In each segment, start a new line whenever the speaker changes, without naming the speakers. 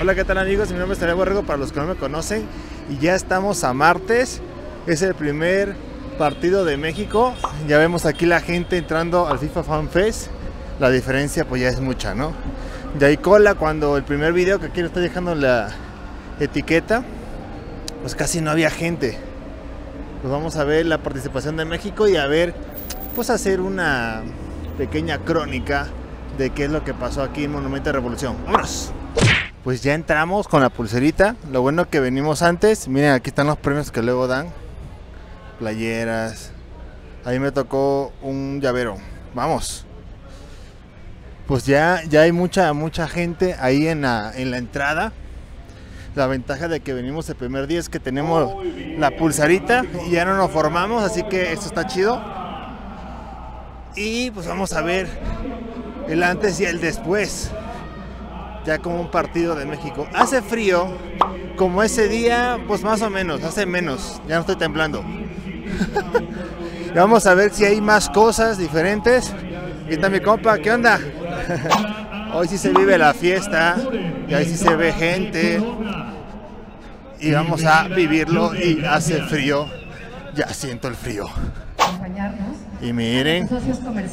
Hola, ¿qué tal amigos? Mi nombre es Tarea Borrego, para los que no me conocen. Y ya estamos a martes. Es el primer partido de México. Ya vemos aquí la gente entrando al FIFA Fan Fest. La diferencia pues ya es mucha, ¿no? Ya hay cola cuando el primer video que aquí le estoy dejando la etiqueta, pues casi no había gente. Pues vamos a ver la participación de México y a ver, pues hacer una pequeña crónica de qué es lo que pasó aquí en Monumento de Revolución. ¡Vámonos! Pues ya entramos con la pulserita. Lo bueno que venimos antes. Miren, aquí están los premios que luego dan. Playeras. Ahí me tocó un llavero. Vamos. Pues ya, ya hay mucha, mucha gente ahí en la, en la entrada. La ventaja de que venimos el primer día es que tenemos la pulsarita y ya no nos formamos, así que esto está chido. Y pues vamos a ver el antes y el después ya como un partido de México. Hace frío, como ese día, pues más o menos, hace menos, ya no estoy temblando. Vamos a ver si hay más cosas diferentes. Aquí está mi compa, ¿qué onda? Hoy sí se vive la fiesta, y ahí sí se ve gente. Y vamos a vivirlo y hace frío. Ya siento el frío. Y miren,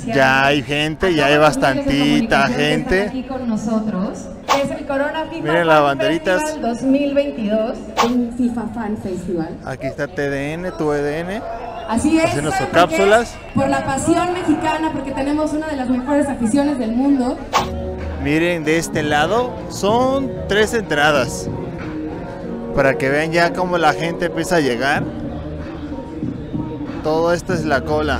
ya hay gente, ya hay bastantita gente.
Aquí con nosotros. Es el Corona FIFA
Miren las banderitas.
Festival 2022. Un FIFA Fan Festival.
Aquí está TDN, tu EDN.
Así es.
Haciendo sus cápsulas.
Por la pasión mexicana, porque tenemos una de las mejores aficiones del mundo.
Miren, de este lado son tres entradas. Para que vean ya cómo la gente empieza a llegar. Todo esto es la cola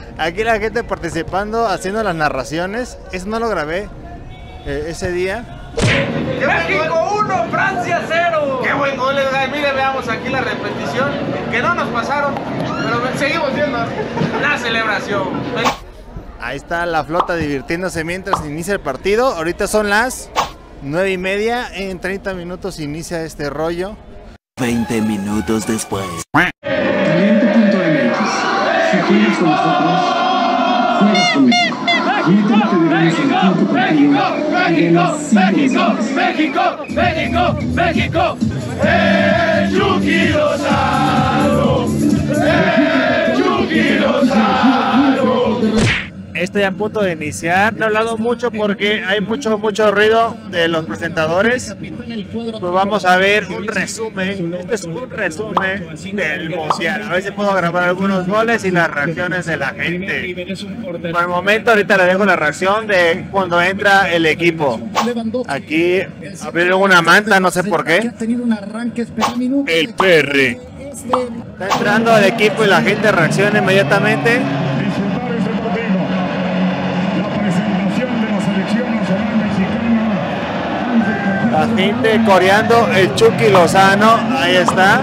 Aquí la gente participando, haciendo las narraciones. Eso no lo grabé eh, ese día.
México 1, Francia 0. Qué buen gol, Edgar. Mire, veamos aquí la repetición. Que no nos pasaron, pero seguimos viendo la celebración.
Ahí está la flota divirtiéndose mientras inicia el partido. Ahorita son las 9 y media. En 30 minutos inicia este rollo.
20 minutos después.
Caliente.mx. Si juegas con nosotros, juegas con México. Métete te debemos el quinto partido y ganas 5 millones.
México, México, México. ¡Eh,
Estoy a punto de iniciar. No he hablado mucho porque hay mucho, mucho ruido de los presentadores. Pues vamos a ver un resumen. Este es un resumen del mundial. A ver si puedo grabar algunos goles y las reacciones de la gente. Por el momento, ahorita le dejo la reacción de cuando entra el equipo. Aquí abrieron una manta, no sé por qué. El PR. Está entrando el equipo y la gente reacciona inmediatamente.
Titulares deportivos. La presentación de la selección nacional mexicana.
La gente coreando el Chucky Lozano, ahí está.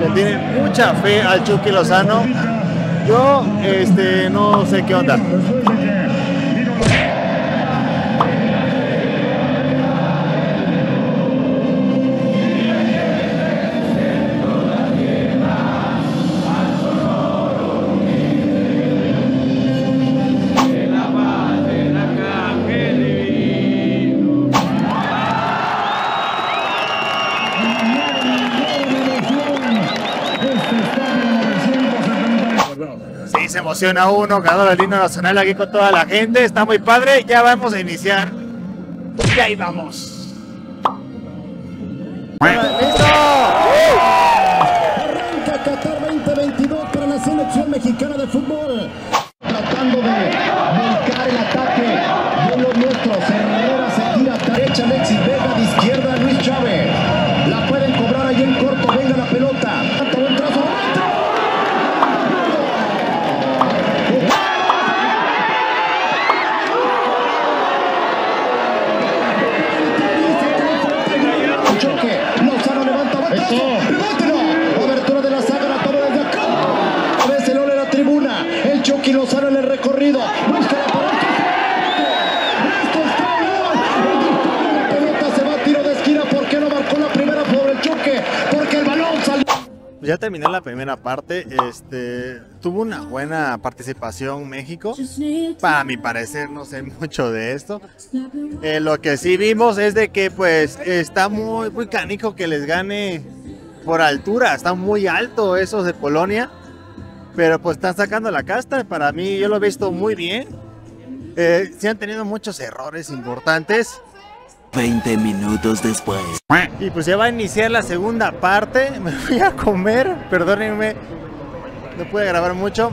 Le tienen mucha fe al Chucky Lozano. Yo este no sé qué onda. Emociona uno, ganó el himno nacional aquí con toda la gente. Está muy padre. Ya vamos a iniciar. Y ahí vamos. ¡Listo!
Arranca Qatar 2022 para la selección mexicana de fútbol. Tratando de
ya terminé la primera parte. Este tuvo una buena participación México. Para mi parecer, no sé mucho de esto. Eh, lo que sí vimos es de que pues está muy, muy canijo que les gane por altura. Está muy alto esos de Polonia. Pero pues están sacando la casta. Para mí yo lo he visto muy bien. Eh, sí han tenido muchos errores importantes.
20 minutos después.
Y pues ya va a iniciar la segunda parte. Me voy a comer, perdónenme. No pude grabar mucho.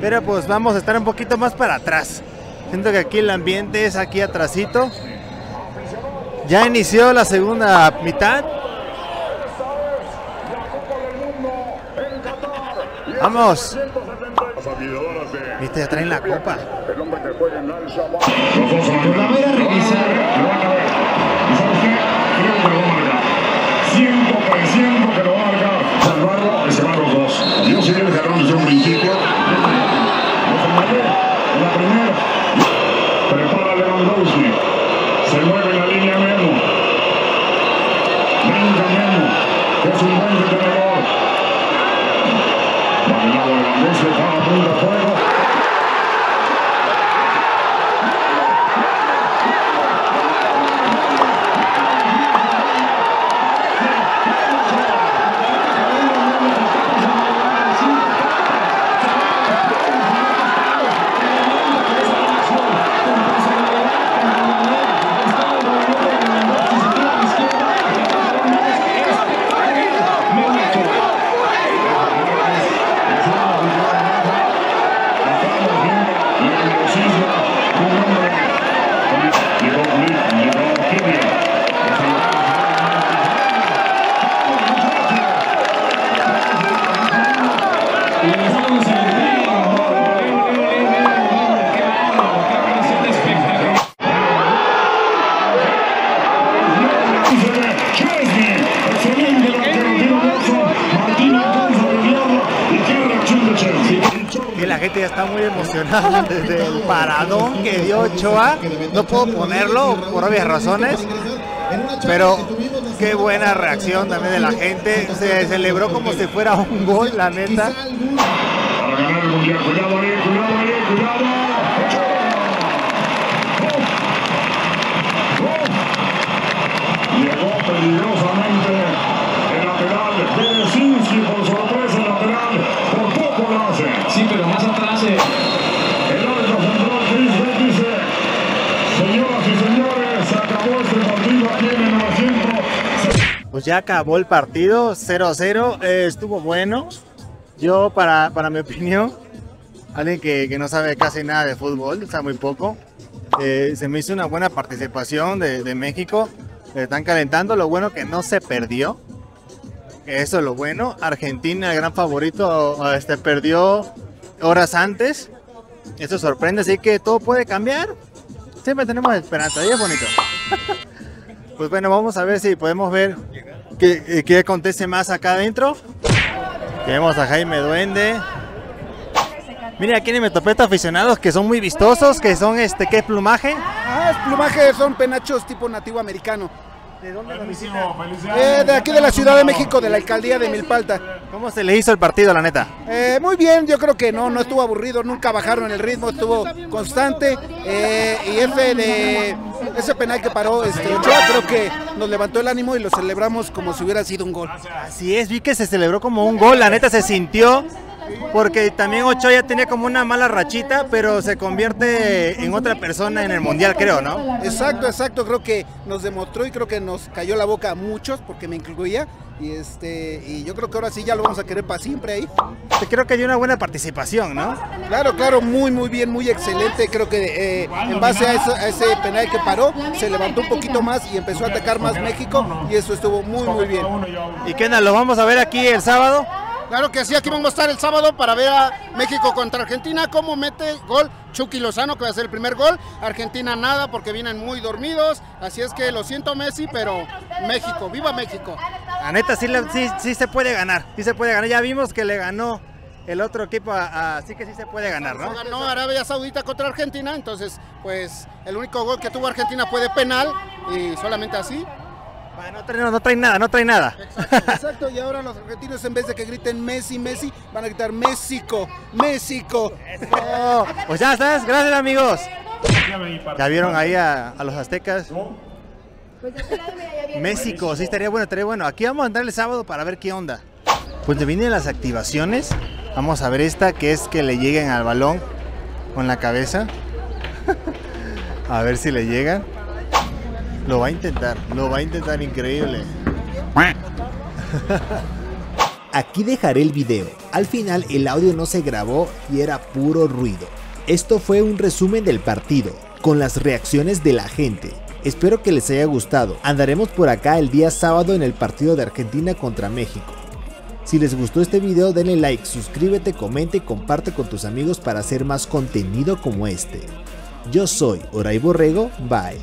Pero pues vamos a estar un poquito más para atrás. Siento que aquí el ambiente es aquí atrasito. Ya inició la segunda mitad. Vamos. Viste, ya traen la copa.
Voy a revisar.
Está
muy emocionada desde el paradón que dio Ochoa. No puedo ponerlo por obvias razones. Pero qué buena reacción también de la gente. Se celebró como si fuera un gol, la neta.
Llegó peligrosamente el lateral Berezinski por sorpresa el lateral. Por poco lo hace.
Sí, pero más atrás. eh,
El árbitro central Chris Beck dice, señoras y señores, se acabó este partido aquí en el 900.
Pues ya acabó el partido, 0-0. eh, estuvo bueno. Yo, para, para mi opinión, alguien que, que no sabe casi nada de fútbol, o sea, muy poco, eh, se me hizo una buena participación de, de México. Están calentando, lo bueno que no se perdió. Eso es lo bueno. Argentina, el gran favorito, este, perdió horas antes. Eso sorprende, así que todo puede cambiar. Siempre tenemos esperanza, y es bonito. Pues bueno, vamos a ver si podemos ver qué, eh, qué acontece más acá adentro. Tenemos a Jaime Duende. Mira, aquí me topé aficionados que son muy vistosos, que son este, ¿qué plumaje?
Ah, es plumaje, son penachos tipo nativo americano.
¿De dónde lo
Eh, de aquí de la Ciudad de México, de la alcaldía de Milpalta.
¿Cómo se le hizo el partido, la neta?
Eh, muy bien, yo creo que no, no estuvo aburrido, nunca bajaron el ritmo, estuvo constante. eh, y ese de ese penal que paró este, creo que nos levantó el ánimo y lo celebramos como si hubiera sido un gol.
Así es, vi que se celebró como un gol, la neta se sintió, porque también Ochoa ya tenía como una mala rachita, pero se convierte en otra persona en el Mundial, creo, ¿no?
Exacto, exacto, creo que nos demostró y creo que nos cayó la boca a muchos, porque me incluía. Y este y yo creo que ahora sí ya lo vamos a querer para siempre ahí.
Creo que hay una buena participación, ¿no?
Claro, claro, muy, muy bien, muy excelente. Creo que eh, en base a, eso- a ese penal que paró, se levantó un poquito más y empezó a atacar más México y eso estuvo muy, muy bien.
¿Y qué onda? ¿Lo vamos a ver aquí el sábado?
Claro que sí, aquí vamos a estar el sábado para ver a México contra Argentina, cómo mete gol Chucky Lozano, que va a ser el primer gol. Argentina nada porque vienen muy dormidos, así es que lo siento Messi, pero México, viva México.
La neta sí, sí, sí se puede ganar, sí se puede ganar. Ya vimos que le ganó el otro equipo así que sí se puede ganar, ¿no?
Ganó Arabia Saudita contra Argentina, entonces pues el único gol que tuvo Argentina fue de penal y solamente así.
No, trae, no trae nada, no trae nada.
Exacto, exacto, y ahora los argentinos en vez de que griten Messi, Messi, van a gritar México, México.
Oh, pues ya estás, gracias amigos. Ya vieron ahí a, a los aztecas. México, sí estaría bueno, estaría bueno. Aquí vamos a andar el sábado para ver qué onda. Pues te vienen las activaciones. Vamos a ver esta, que es que le lleguen al balón con la cabeza. a ver si le llegan. Lo va a intentar, lo va a intentar increíble.
Aquí dejaré el video. Al final el audio no se grabó y era puro ruido. Esto fue un resumen del partido, con las reacciones de la gente. Espero que les haya gustado. Andaremos por acá el día sábado en el partido de Argentina contra México. Si les gustó este video denle like, suscríbete, comenta y comparte con tus amigos para hacer más contenido como este. Yo soy Oray Borrego, bye.